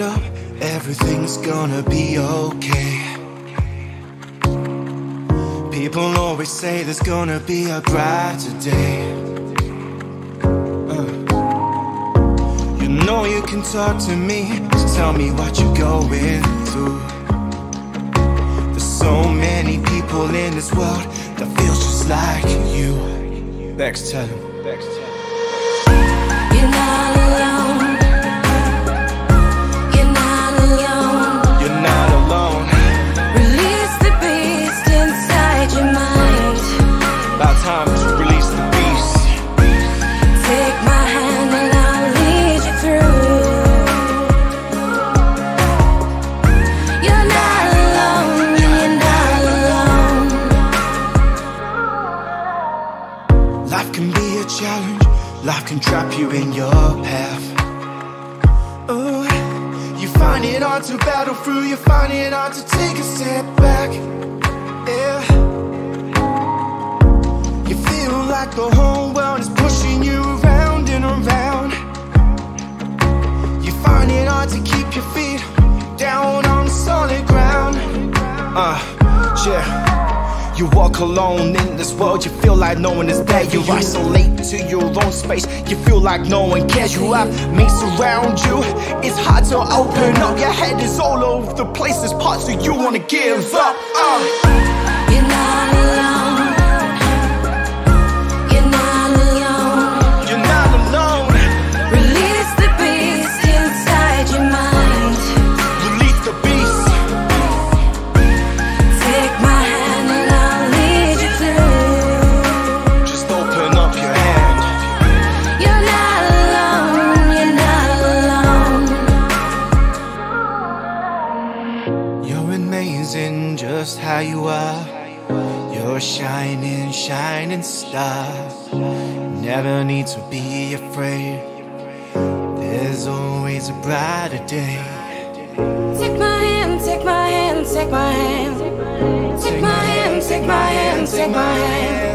up, everything's gonna be okay. People always say there's gonna be a brighter day. Uh. You know you can talk to me, so tell me what you're going through. There's so many people in this world that feels just like you. Next time. him. Bex, challenge, life can trap you in your path. Oh, you find it hard to battle through, you find it hard to take a step back. Yeah. You feel like the whole world is pushing you around and around. You find it hard to keep your feet down on solid ground. Uh, yeah. You walk alone in this world, you feel like no one is there. You isolate to your own space, you feel like no one cares. You have mates around you, it's hard to open up. Your head is all over the place, there's parts that you wanna give up. Uh. How you are. You're shining, shining star. Never need to be afraid. There's always a brighter day. Take my hand, take my hand, take my hand. Take my hand, take my hand, take my hand.